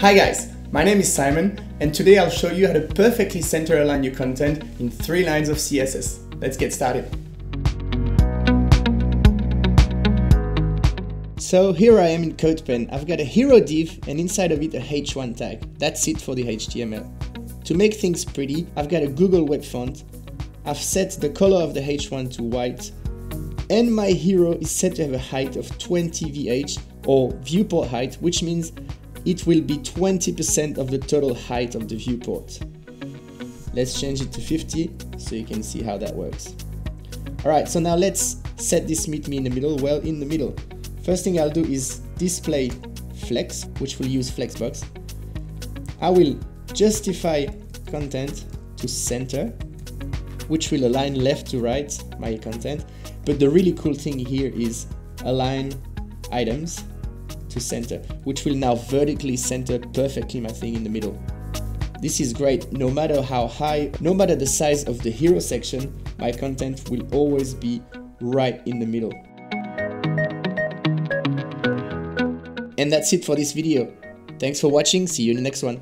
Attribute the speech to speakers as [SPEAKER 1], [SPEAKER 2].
[SPEAKER 1] Hi guys, my name is Simon and today I'll show you how to perfectly center align your content in three lines of CSS. Let's get started. So here I am in CodePen. I've got a hero div and inside of it a h1 tag. That's it for the HTML. To make things pretty, I've got a Google Web Font. I've set the color of the h1 to white and my hero is set to have a height of 20 VH or viewport height, which means it will be 20% of the total height of the viewport. Let's change it to 50 so you can see how that works. Alright, so now let's set this meet me in the middle. Well, in the middle. First thing I'll do is display flex, which will use flexbox. I will justify content to center, which will align left to right my content. But the really cool thing here is align items to center, which will now vertically center perfectly my thing in the middle. This is great, no matter how high, no matter the size of the hero section, my content will always be right in the middle. And that's it for this video. Thanks for watching, see you in the next one.